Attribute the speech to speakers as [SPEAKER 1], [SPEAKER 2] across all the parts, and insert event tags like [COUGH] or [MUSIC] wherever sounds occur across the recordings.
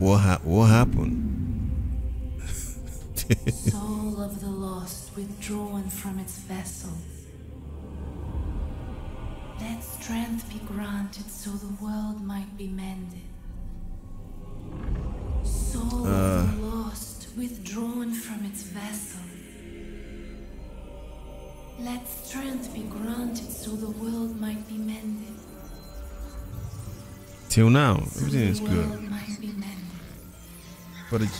[SPEAKER 1] What hap- What happened? [LAUGHS]
[SPEAKER 2] Soul of the lost withdrawn from its vessel. Let strength be granted so the world might be mended. Soul of the uh. lost withdrawn from its vessel. Let strength be granted so the world might be mended.
[SPEAKER 1] Till now, everything
[SPEAKER 2] the
[SPEAKER 1] is good. It,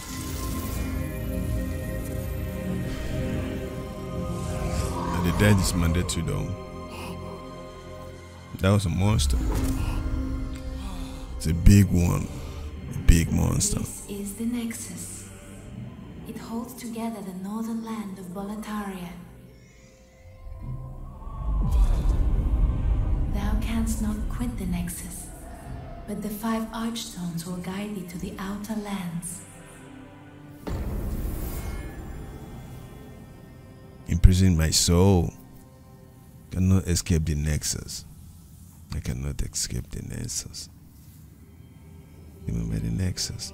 [SPEAKER 1] and the dead is mandatory though. That was a monster. It's a big one. A big monster.
[SPEAKER 2] This is the Nexus. It holds together the northern land of Boletaria. Thou canst not quit the Nexus, but the five archstones will guide thee to the outer lands.
[SPEAKER 1] Imprison my soul. Cannot escape the nexus. I cannot escape the nexus. By the nexus.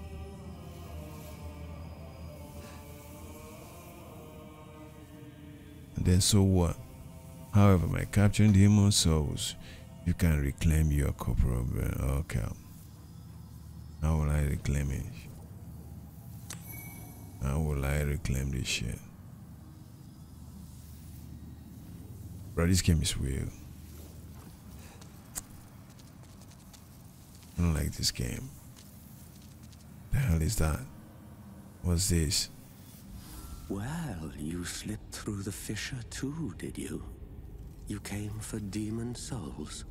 [SPEAKER 1] And then so what? However, by capturing demon souls, you can reclaim your corporal brain. Okay. How will I reclaim it? How will I reclaim this shit? Bro, this game is weird. I don't like this game. The hell is that? What's this?
[SPEAKER 3] Well, you slipped through the fissure too, did you? You came for demon souls?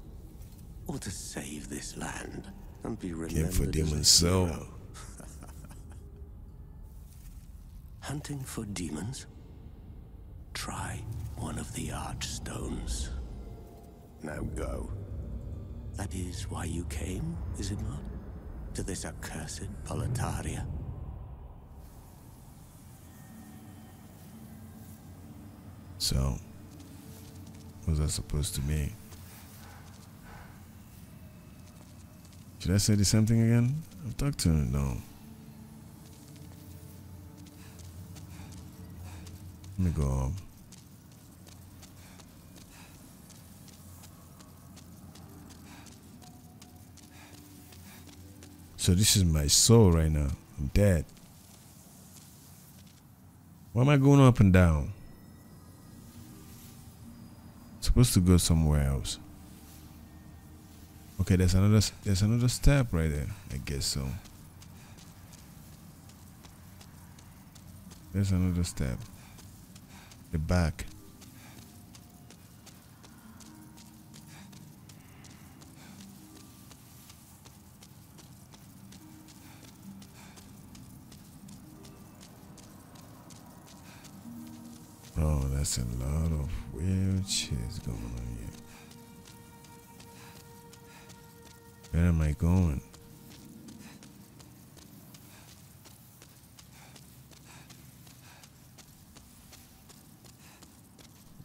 [SPEAKER 3] Or to save this land and be remembered
[SPEAKER 1] Came for demon soul.
[SPEAKER 3] hero? [LAUGHS] Hunting for demons? Try one of the archstones. Now go. That is why you came, is it not? To this accursed Boletaria?
[SPEAKER 1] So, what's that supposed to mean? Should I say the same thing again? I've talked to him, no. Let me go up. So this is my soul right now. I'm dead. Why am I going up and down? supposed to go somewhere else. Okay, there's another there's another step right there. I guess so. There's another step. The back. Oh, that's a lot of weird shit going on here. Where am I going?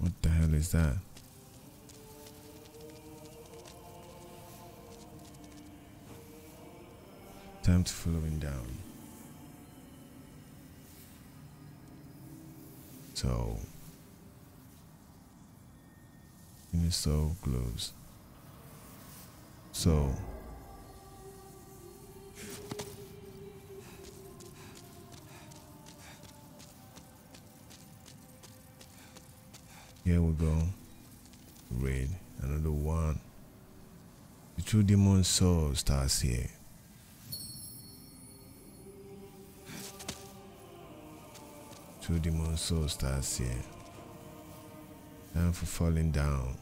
[SPEAKER 1] What the hell is that? Time to follow him down. So, so close. So, here we go. Raid another one. The true demon soul starts here. True demon soul starts here. Time for falling down.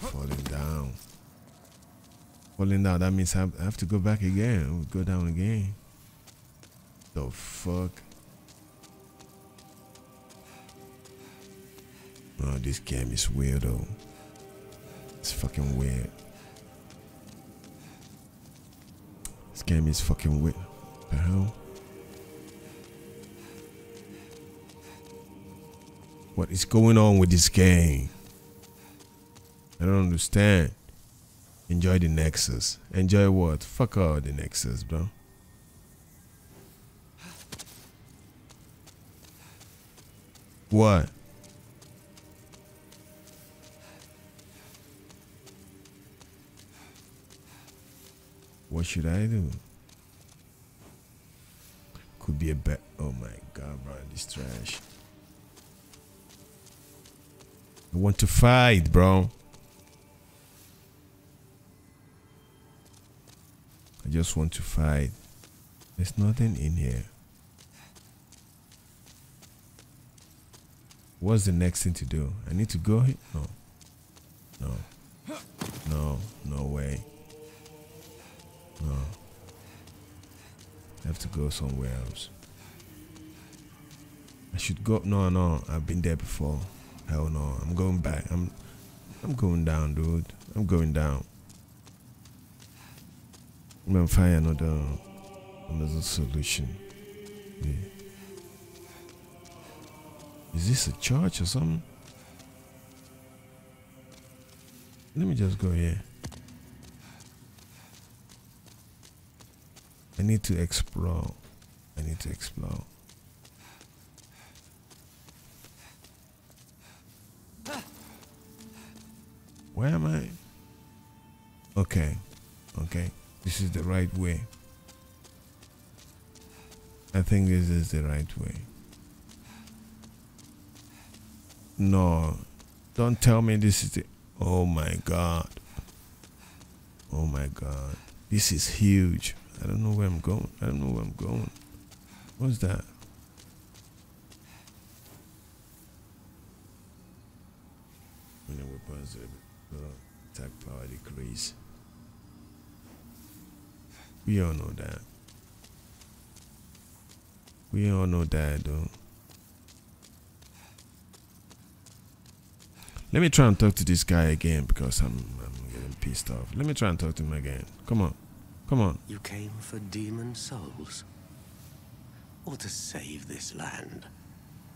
[SPEAKER 1] Falling down. Falling down, that means I have, to go back again. Go down again. The fuck? Oh, this game is weird though. It's fucking weird. This game is fucking weird. The hell? What is going on with this game? I don't understand. Enjoy the Nexus. Enjoy what? Fuck all the Nexus, bro. What? What should I do? Could be a bet. Oh my god, bro, this trash. I want to fight, bro. Just want to fight. There's nothing in here. What's the next thing to do? I need to go here? No. No. No. No way. No. I have to go somewhere else. I should go. No, no. I've been there before. Hell no. I'm going back. I'm. I'm going down, dude. I'm going down. I'm gonna find another another solution. Yeah. Is this a church or something? Let me just go here. I need to explore. I need to explore. Where am I? Okay. Okay. This is the right way. I think this is the right way. No. Don't tell me this is the. Oh my god. Oh my god. This is huge. I don't know where I'm going. I don't know where I'm going. What's that? When the weapons attack power decrease. We all know that. We all know that, though. Let me try and talk to this guy again because I'm, I'm getting pissed off. Let me try and talk to him again. Come on. Come on.
[SPEAKER 3] You came for demon souls? Or to save this land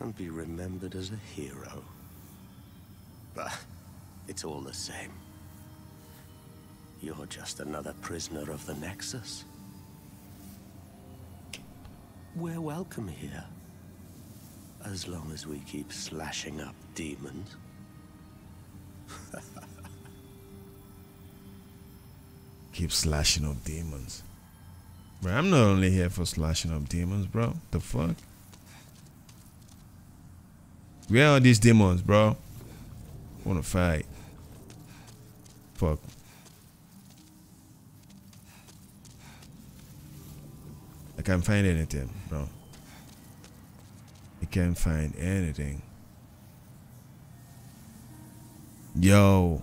[SPEAKER 3] and be remembered as a hero? But it's all the same. You're just another prisoner of the Nexus. We're welcome here. As long as we keep slashing up demons. [LAUGHS]
[SPEAKER 1] Keep slashing up demons. Bro, I'm not only here for slashing up demons, bro. The fuck? Where are these demons, bro? Wanna fight? Fuck. Can't find anything, bro. I can't find anything. Yo.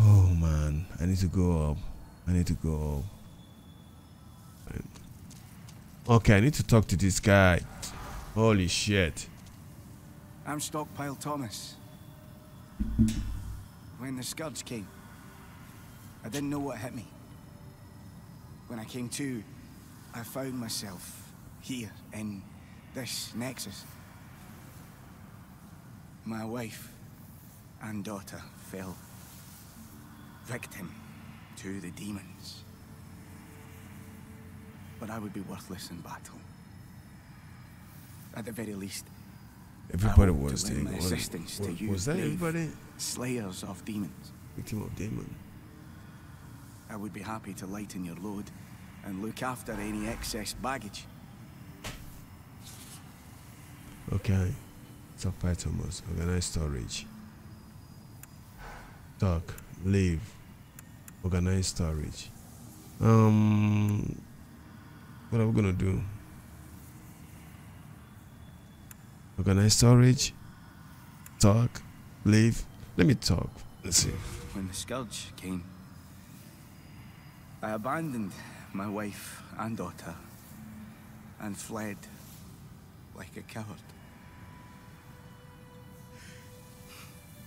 [SPEAKER 1] Oh man, I need to go up. I need to go up. Okay, I need to talk to this guy. Holy shit.
[SPEAKER 4] I'm Stockpile Thomas. When the Scourge came, I didn't know what hit me. When I came to, I found myself here in this nexus. My wife and daughter fell victim to the demons. But I would be worthless in battle. At the very least,
[SPEAKER 1] Everybody was
[SPEAKER 4] to lend
[SPEAKER 1] Was,
[SPEAKER 4] to you,
[SPEAKER 1] was that everybody?
[SPEAKER 4] slayers of demons.
[SPEAKER 1] Victim of demon.
[SPEAKER 4] I would be happy to lighten your load and look after any excess baggage.
[SPEAKER 1] Okay. Thomas. Organize storage. Talk. Leave. Organize storage. Um. What are we gonna do? Organize storage. Talk. Leave. Let me talk. Let's see.
[SPEAKER 4] When the Scourge came, I abandoned my wife and daughter and fled like a coward.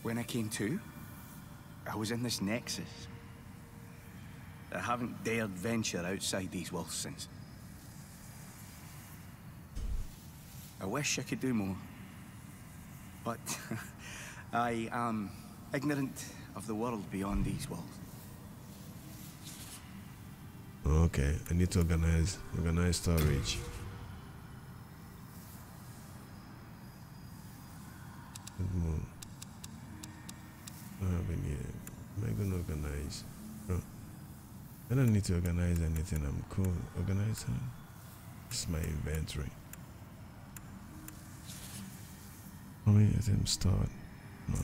[SPEAKER 4] When I came to, I was in this nexus. I haven't dared venture outside these walls since. I wish I could do more. But [LAUGHS] I am ignorant of the world beyond these walls.
[SPEAKER 1] Okay, I need to organize organize storage. Any. Am I gonna organize? I don't need to organize anything. I'm cool. Organizing. Is my inventory. How many stored? No.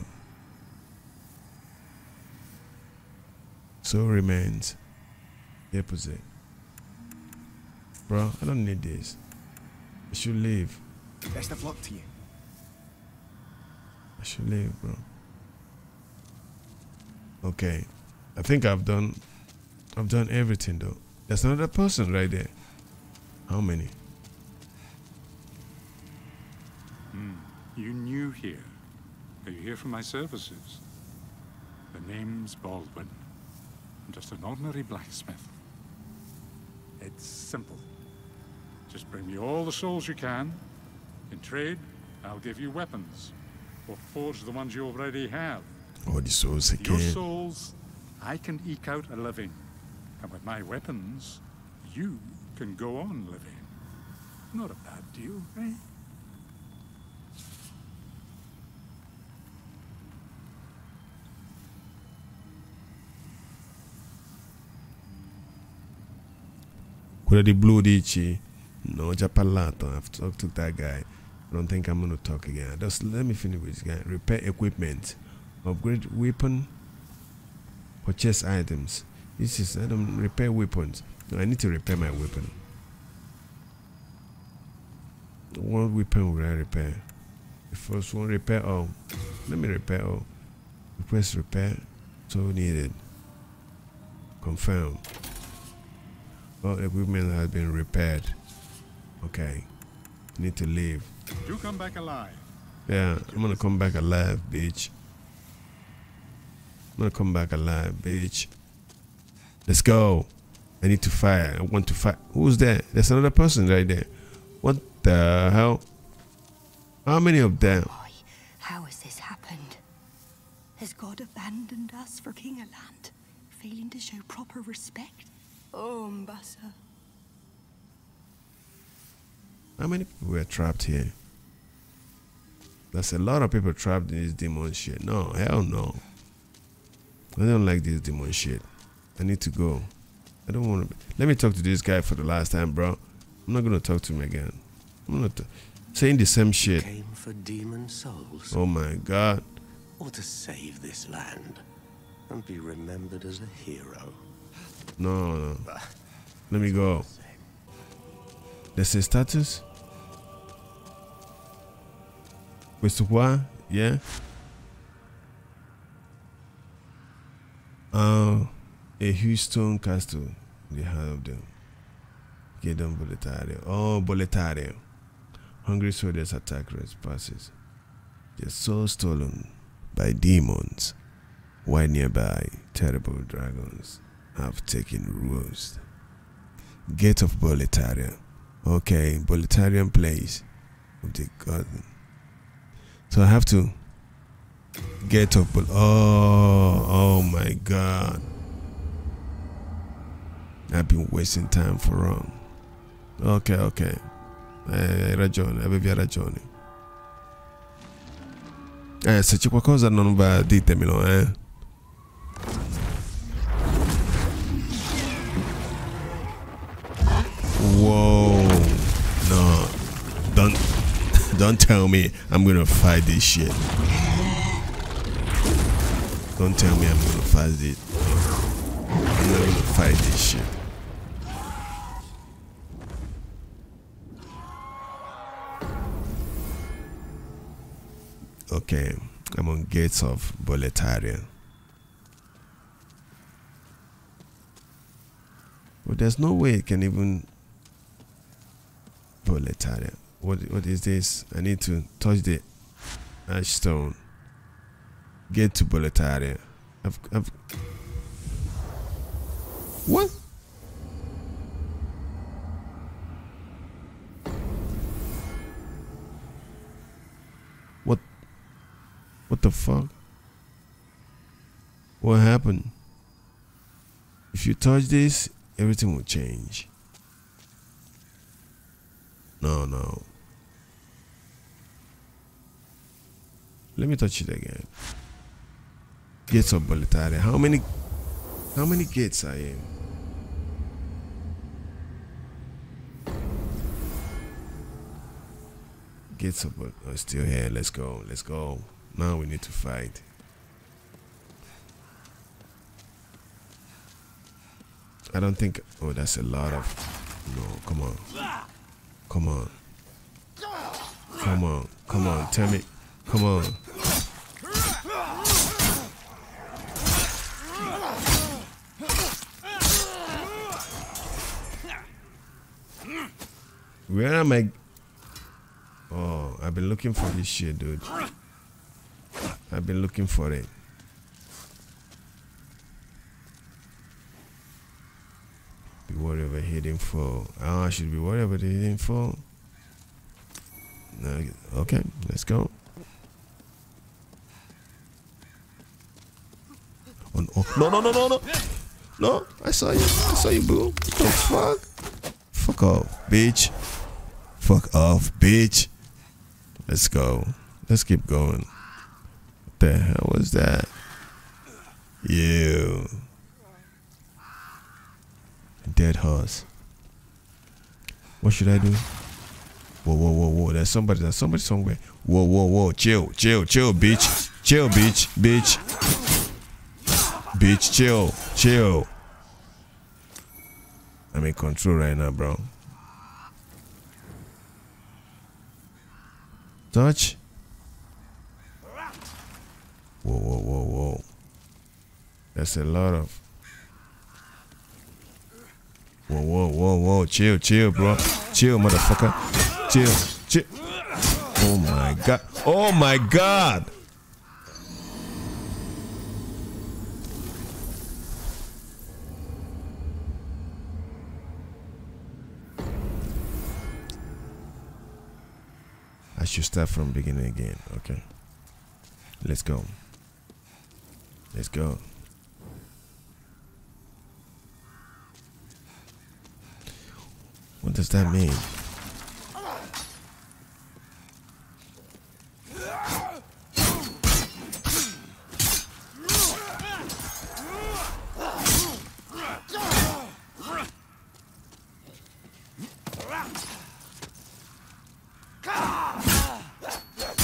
[SPEAKER 1] So remains. Deposit. Bro, I don't need this. I should leave.
[SPEAKER 4] Best of luck to you.
[SPEAKER 1] I should leave, bro. Okay. I think I've done I've done everything though. There's another person right there. How many? Hmm.
[SPEAKER 5] You new here. Are you here for my services? The name's Boldwin. I'm just an ordinary blacksmith. It's simple. Just bring me all the souls you can. In trade, I'll give you weapons. Or forge the ones you already have.
[SPEAKER 1] Oh, the souls
[SPEAKER 5] With Your
[SPEAKER 1] again.
[SPEAKER 5] souls, I can eke out a living. And with my weapons, you can go on living. Not a bad deal, eh?
[SPEAKER 1] Quello di Blue dici? No, parlato. I've talked to that guy. I don't think I'm gonna talk again. Just let me finish with this guy. Repair equipment. Upgrade weapon. Purchase items. This is I don't repair weapons. No, I need to repair my weapon. What weapon will I repair? The first one repair all. Let me repair all. Request repair. So needed. Confirm. All equipment has been repaired. Okay. Need to leave.
[SPEAKER 5] You come back alive.
[SPEAKER 1] Yeah, I'm gonna come back alive, bitch. I'm gonna come back alive, bitch. Let's go. I need to fire. I want to fight. Who's there? There's another person right there. What the hell? How many of them?
[SPEAKER 6] Boy, how has this happened? Has God abandoned us for King Allant, failing to show proper respect? Oh, Mbasa.
[SPEAKER 1] How many people were trapped here? There's a lot of people trapped in this demon shit. No, hell no. I don't like this demon shit. I need to go. I don't want to. Let me talk to this guy for the last time, bro. I'm not gonna talk to him again. I'm gonna saying the same shit.
[SPEAKER 3] Came for demon souls,
[SPEAKER 1] Oh my god.
[SPEAKER 3] or to save this land and be remembered as a hero.
[SPEAKER 1] No, no. Let me go. There's a status. Questo qua, yeah. Uh, a huge stone castle in the of them. Get them Boletario. Oh, Boletario. Hungry soldiers attack red passes. Their souls stolen by demons, Why nearby terrible dragons have taken roost. Gate of Boletaria. Okay, Boletarian place of the garden. So I have to get of Bol- Oh, oh my god. I've been wasting time for wrong. Ok, ok. Eh, ragione, avevi ragione. Eh, se c'è qualcosa non va, ditemelo, eh. Don't tell me I'm gonna fight this shit. Don't tell me I'm gonna fight it. I'm not gonna fight this shit. Okay, I'm on Gates of Boletaria. But there's no way it can even Boletaria. What what is this? I need to touch the archstone. Get to Boletaria. I've, I've What? What what the fuck? What happened? If you touch this, everything will change. No, no. Let me touch it again. Gates of Boletaria. How many how many gates are in? Gates of Bol- oh, are still here. Let's go. Let's go. Now we need to fight. I don't think oh that's a lot of no, come on. Come on. Come on. Come on. Tell me. Come on. Where am I? Oh, I've been looking for this shit, dude. I've been looking for it. Be about hitting for. Oh, I should be worried about hitting for. Okay, let's go. Oh, no, no, no, no, no, no. No, I saw you. I saw you, boo. What the fuck? Fuck off, bitch. Fuck off, bitch. Let's go. Let's keep going. What the hell was that? You. Dead horse. What should I do? Whoa, whoa, whoa, whoa. There's somebody. There's somebody somewhere. Whoa, whoa, whoa. Chill, chill, chill, bitch. Chill, bitch, bitch. Bitch, chill, chill. I'm in control right now, bro. Touch. Whoa, whoa, whoa, whoa. That's a lot of. Whoa, whoa, whoa, whoa. Chill, chill, bro. Chill, motherfucker. Chill, chill. Oh my god. Oh my god. Should start from beginning again. Okay. Let's go. Let's go. What does that mean?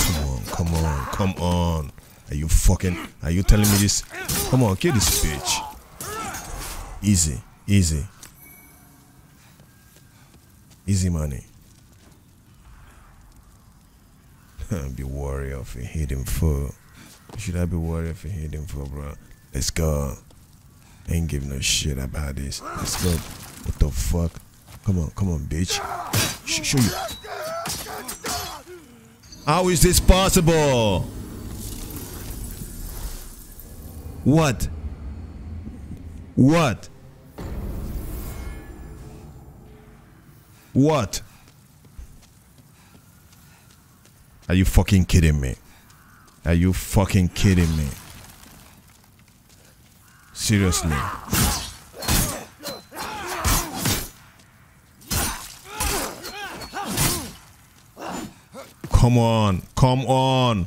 [SPEAKER 1] Come on, come on, come on. Are you fucking are you telling me this? Come on, kill this bitch. Easy, easy. Easy money. [LAUGHS] be worried of a hidden foe. Should I be worried of a hidden foe, bro? Let's go. Ain't giving no shit about this. Let's go. What the fuck? Come on, come on, bitch. Sh- show you. How is this possible? What? What? What? Are you fucking kidding me? Are you fucking kidding me? Seriously. Come on, come on.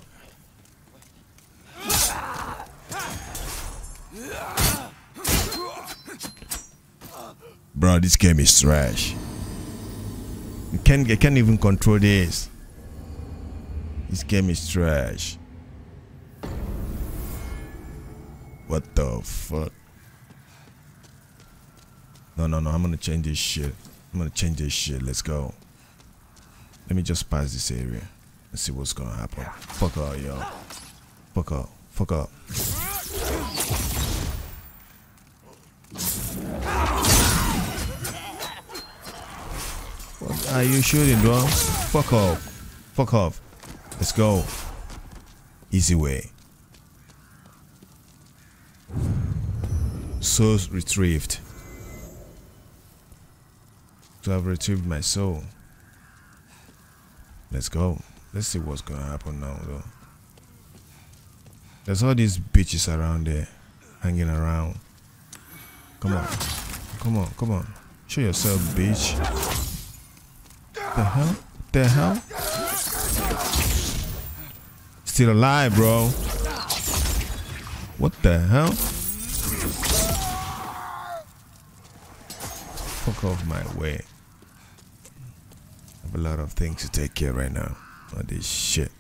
[SPEAKER 1] This game is trash. You can't, you can't even control this. This game is trash. What the fuck? No, no, no. I'm gonna change this shit. I'm gonna change this shit. Let's go. Let me just pass this area and see what's gonna happen. Fuck all y'all. Fuck up. Fuck up. Are you shooting, bro? Fuck off. Fuck off. Let's go. Easy way. Souls retrieved. So I've retrieved my soul. Let's go. Let's see what's gonna happen now though. There's all these bitches around there. hanging around. Come on. Come on, come on. Show yourself, bitch. The hell? The hell? Still alive, bro. What the hell? Fuck off my way. I have a lot of things to take care of right now. All this shit.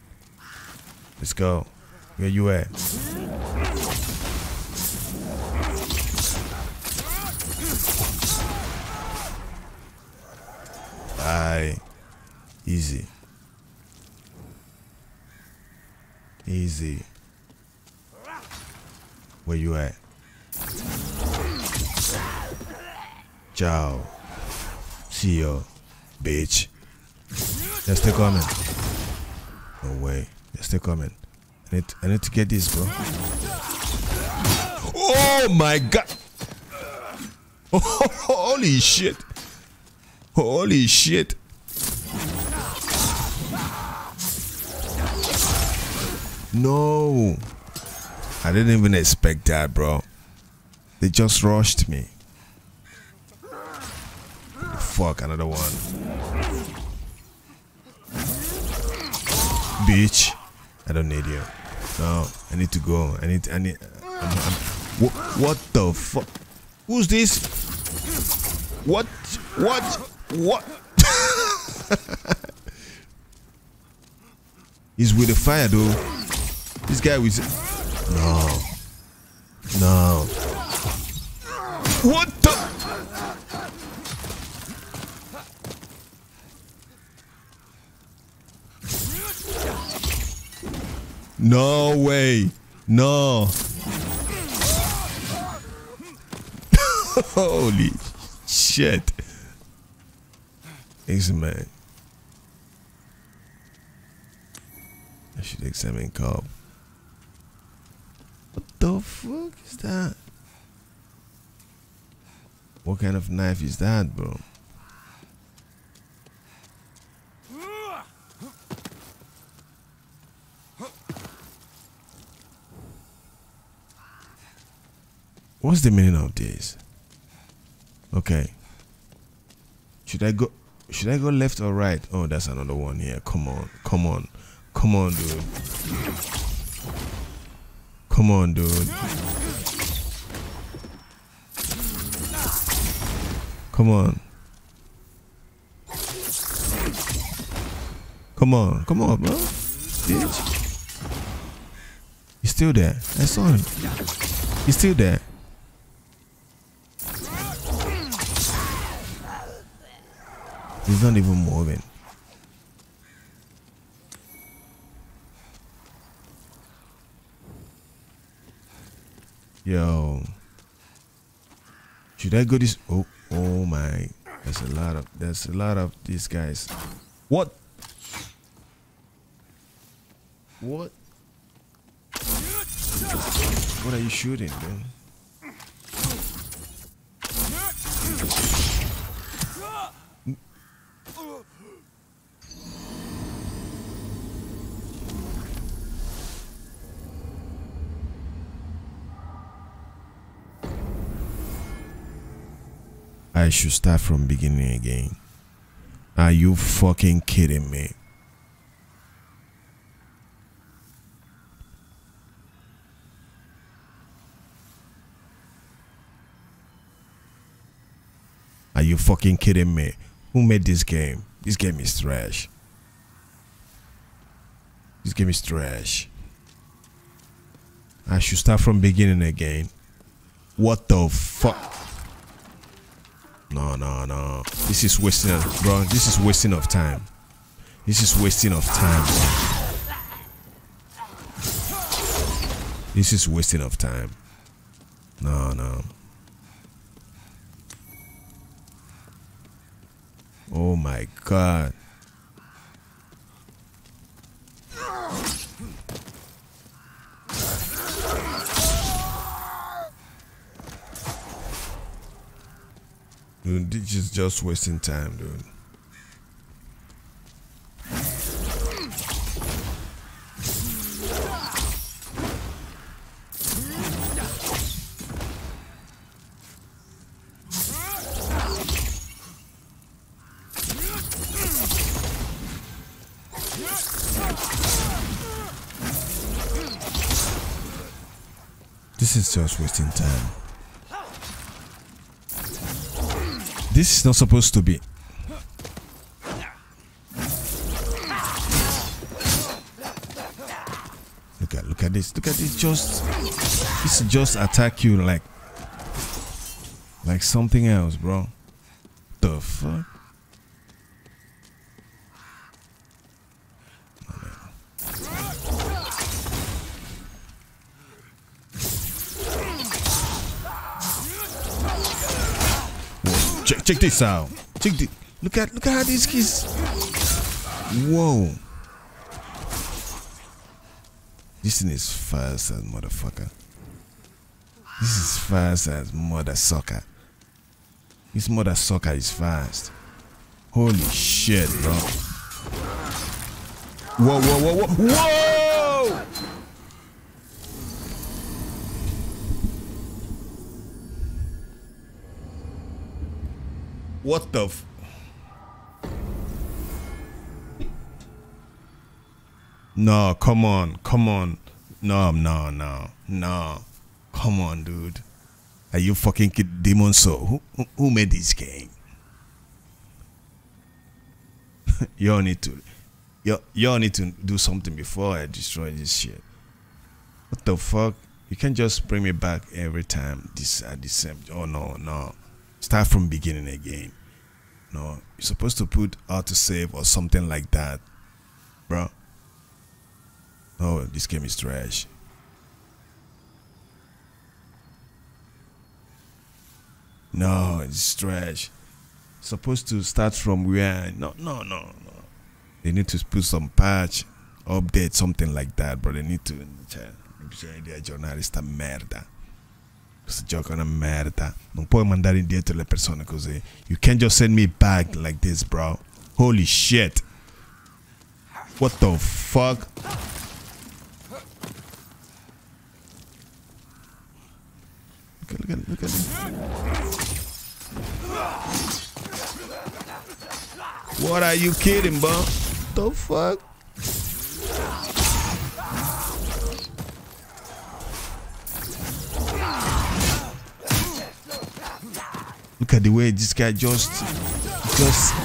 [SPEAKER 1] Let's go. Where you at? Aye. Easy. Easy. Where you at? Ciao. See you, bitch. They're still coming. No way. They're still coming. I need, I need to get this, bro. Oh my god! [LAUGHS] holy shit! Holy shit! No! I didn't even expect that, bro. They just rushed me. Fuck, another one. Bitch. I don't need you. No, I need to go. I need. I need. I'm, I'm, what, what the fuck? Who's this? What? What? What? He's with the fire, though. This guy with. No. No. What the? No way. No. [LAUGHS] Holy shit. Easy man. I should examine Cobb. What the fuck is that? What kind of knife is that, bro? What's the meaning of this? Okay. Should I go should I go left or right? Oh, that's another one here. Come on. Come on. Come on, dude. Come on, dude. Come on. Come on. Come on, bro. Bitch. He's still there. I saw him. He's still there. He's not even moving. Yo. Should I go this oh oh my that's a lot of that's a lot of these guys. What? What? What are you shooting, man? I should start from beginning again. Are you fucking kidding me? Are you fucking kidding me? Who made this game? This game is trash. This game is trash. I should start from beginning again. What the fuck? No, no, no. This is wasting, of, bro. This is wasting of time. This is wasting of time. This is wasting of time. No, no. Oh my god. Dude, this is just wasting time, dude. This is just wasting time. This is not supposed to be. Look at look at this. Look at this. Just this just attack you like like something else, bro. Check this out. Check the look at look at how these kids. Whoa. This thing is fast as motherfucker. This is fast as mother sucker. This mother sucker is fast. Holy shit, bro. Whoa, whoa, whoa, whoa, whoa! What the f- No, come on, come on. No, no, no, no. Come on, dude. Are you fucking kid Demon Soul? Who, who, who made this game? [LAUGHS] y'all need to, y'all, y'all need to do something before I destroy this shit. What the fuck? You can't just bring me back every time. This at the same. Oh no, no. Start from beginning again. No, you're supposed to put auto save or something like that, bro. Oh, this game is trash. No, it's trash. Supposed to start from where? No, no, no, no. They need to put some patch, update, something like that, bro. They need to. Cioè, bisogna giornalista merda. Gioco è una merda. Non puoi mandare indietro le persone così. Eh, you can't just send me back like this, bro. Holy shit. What the fuck? Look at, look at, look at. What are you kidding, bro? The fuck? Look at the way this guy just, just.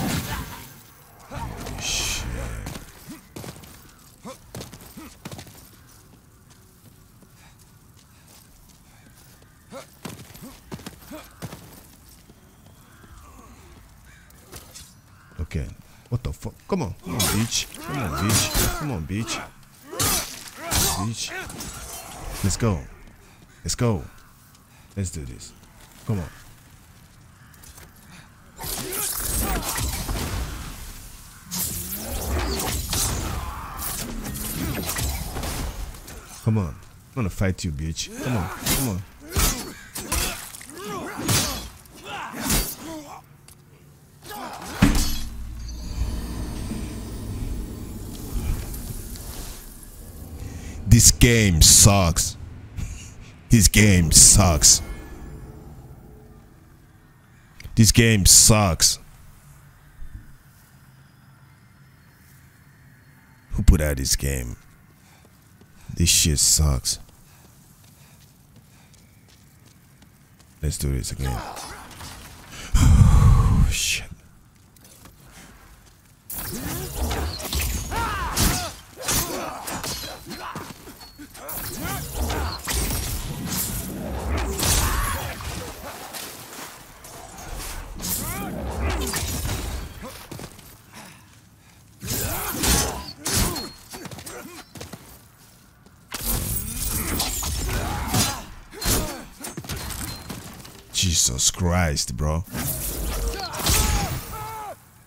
[SPEAKER 1] Okay. What the fuck? Come on. Come on, bitch. Come on, bitch. Come on, bitch. Bitch. Let's go. Let's go. Let's do this. Come on. Come on. I'm gonna fight you, bitch. Come on. Come on. This game sucks. [LAUGHS] This game sucks. This game sucks. Who put out this game? This shit sucks. Let's do this again. [SIGHS] shit. Jesus Christ, bro.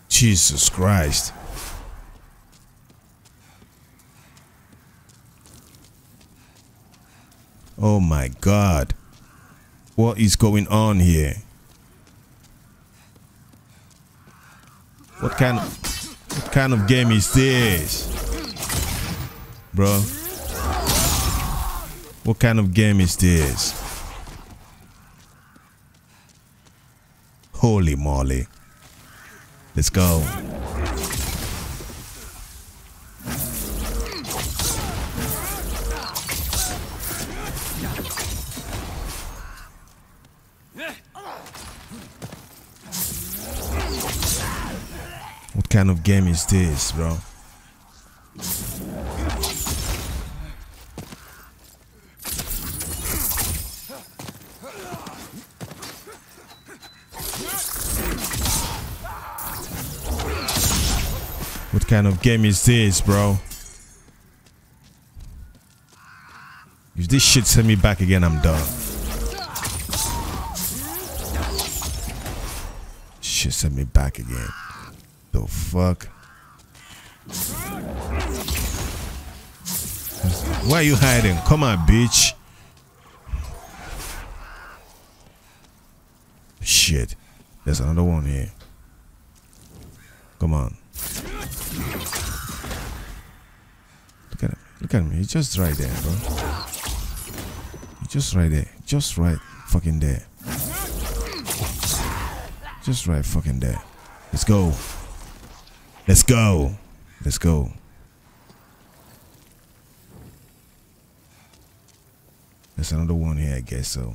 [SPEAKER 1] Jesus Christ. Oh my God. What is going on here? What kind of what kind of game is this? Bro. What kind of game is this? Holy moly. Let's go. What kind of game is this, bro? Kind of game is this, bro? If this shit send me back again, I'm done. Shit send me back again. The fuck? Why are you hiding? Come on, bitch. Shit. There's another one here. Come on. Look at me. He's just right there, bro. He's just right there. Just right fucking there. Just right fucking there. Let's go. Let's go. Let's go. There's another one here, I guess so.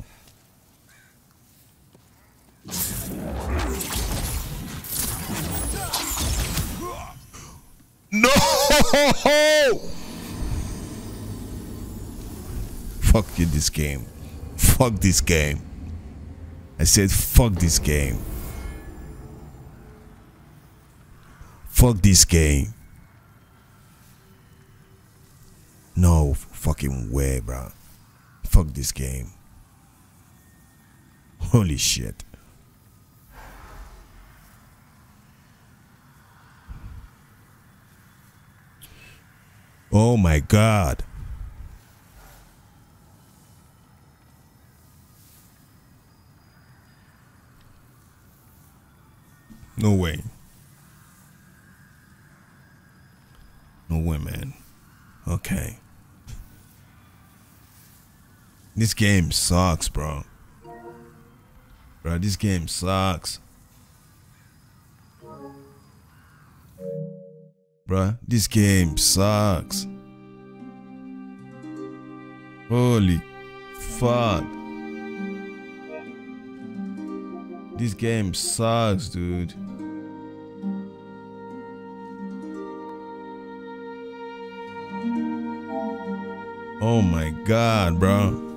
[SPEAKER 1] No! [LAUGHS] Fuck you, this game. Fuck this game. I said, fuck this game. Fuck this game. No fucking way, bro. Fuck this game. Holy shit. Oh my god. No way. No way, man. Okay. This game sucks, bro. Bro, this game sucks. Bro, this game sucks. Holy fuck. This game sucks, dude. Oh my god, bro.